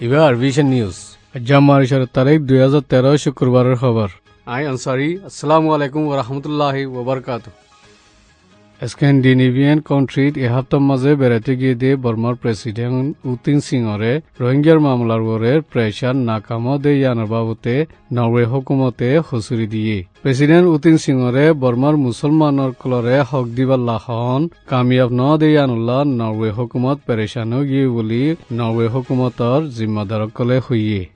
इवे अरबीशन news अज्जाम मारिशर तारीख दो हज़ार तेरह शुक्रवार खबर आई अंसारी असलम वरहमत ला वबरकू স্ক্যান্ডিনেভিয়ান কাউন্ট্রিত এসপ্তাহ মাঝে বেড়াতে গিয়ে দিয়ে বর্মার প্রেসিডেন্ট উতিন রোহিঙ্গার মামলার ওরে প্রেশার নাকাম দে ইয়ানোর বাবতে নরওয়ে হুকুমতে হসুরি দিয়ে। প্রেসিডেন্ট উতিন সিংরে বর্মার মুসলমানের কলরে হক দিবার লাখন কামিয়াব ন দে ইয়ানুল্লাহ নরওয়ে হুকুমত পেরেশানো গিয়ে বলি নরওয়ে হুকুমতর জিম্মাদারক কলে হইয়ে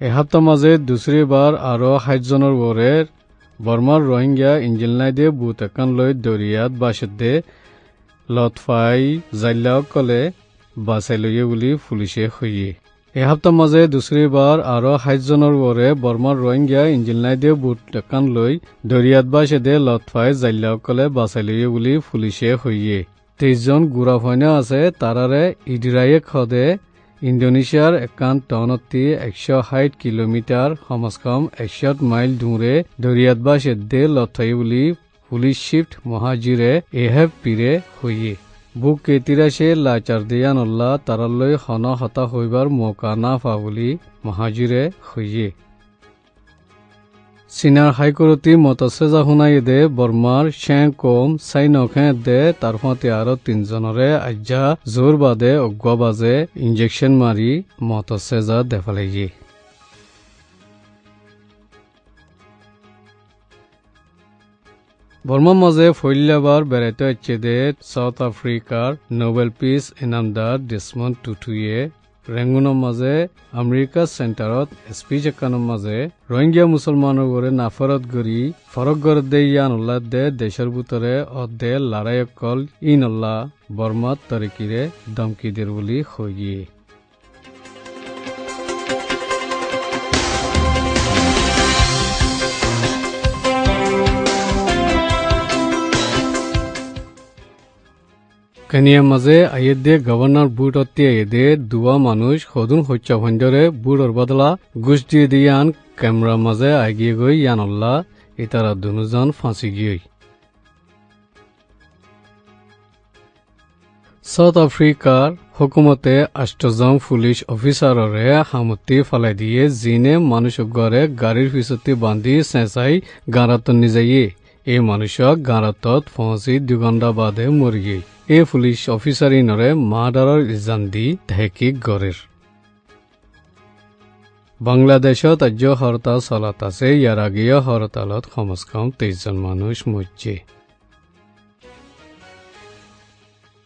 এসপ্তাহ মাঝে দুসরিবার আরো সাতজনের ওরে বৰ্মাৰ ৰোহিঙ্গা ইঞ্জিলনাইদে বুট একান লৈ দৰিয়াত বাছত দে লতফাই জাল্লাওক কলে বাচাই লয়ে বুলি পুলিচে সইয়ে এসপ্তাহ মাজে দুসরিবার আরো সাতজনের ওরে বর্মার রোহিঙ্গা ইঞ্জিলনাইদে বুট একান লৈ দরিয়াত বাসে দে লতফাই জাল্লাওক কলে বাচাই লয়ে বুলি পুলিচে সইয়ে তেইশজন গুড়া ফৈনা আছে তারারে ইদিরায়ে খদে ইণ্ডোনেছিয়াৰ একান টনতি একশ ষাঠ কিলোমিটাৰ সমাজকম একশত মাইল দূৰে দৰিয়াত বা চেদ্দে লথাই বুলি পুলিচ চিফ্ট মহাজিৰে এহেব পিৰে হৈয়ে বুক কেতিৰাছে লাচাৰ দিয়া নল্লা তাৰালৈ সন হতাশ হৈবাৰ মৌকা নাফা বুলি মহাজিৰে হৈয়ে চীনাৰ হাইকোৰ্টে শুনাই দে বৰ্মাৰ শ্বেং কম চাই নখে দে তাৰ সতে আৰু তিনজনৰে আজ্ঞা জোৰ বাদে অগুৱা বাজে ইঞ্জেকশ্যন মাৰি মতছেজা দেখালেগি বৰ্মাৰ মাঝে ফৈল্যাবাৰ বেড়াইতে হচ্ছে দে সাউথ আফ্ৰিকাৰ নোবেল পিস ইনামদাৰ ডিসমন টুটুয়ে ৰেংগুনৰ মাজে আমেৰিকা চেণ্টাৰত স্পিচ একানৰ মাজে ৰোহিংগীয়া মুছলমানৰ গৰে নাফৰত গৰি ফৰক গৰ দে ইয়ান উল্লাহ দে দেশৰ বুটৰে অদে লাৰায়কল ইন উল্লাহ বৰ্মাত তৰিকিৰে দমকি দিৰ বুলি সৈয়ে কেনিয়ার মাঝে আইয়েদে গভর্নর বুট অতি আইয়েদে দুয়া মানুষ সদুন হত্যা ভঞ্জরে বুটর বদলা ঘুষ দিয়ে দিয়ান ক্যামেরার মাঝে আগিয়ে গই ইয়ান আল্লাহ ইতারা দুজন ফাঁসি গিয়ে। সাউথ আফ্রিকার হুকুমতে আষ্টজন পুলিশ অফিসাররে হামতি ফালাই দিয়ে জিনে মানুষ গড়ে গাড়ির পিছতে বান্ধি চেঁচাই গাঁরাত নিজাইয়ে। এই মানুষক গাঁরাতত পৌঁছি দুঘণ্টা বাদে মরিয়ে এই পুলিশ অফিসাৰিনৰে মাৰ্ডাৰেৰ ইজান দি ঢেকি গড়েৰ বাংলাদেশত আজ্য হৰতাল চলাত আছে ইয়াৰ আগেয়ে হৰতালত কমচ কম তেইশজন মানুষ মৰিছে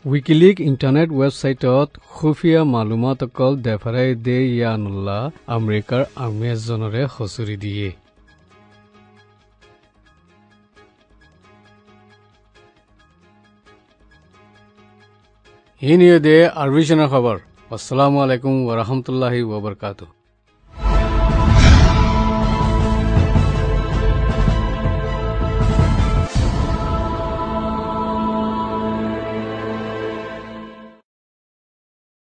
উইকিলিক ইণ্টাৰনেট ৱেবছাইটত খুফিয়া মালুমাত অকল দেফাৰাই দে ইয়ানুল্লাহ আমেৰিকাৰ আৰ্মী এজনৰে সঁচুৰি দিয়ে। এই নিয়ে দে আরবিশনের খবর আসসালামু আলাইকুম ওরহমতুল্লাহি ওবরকাতুহ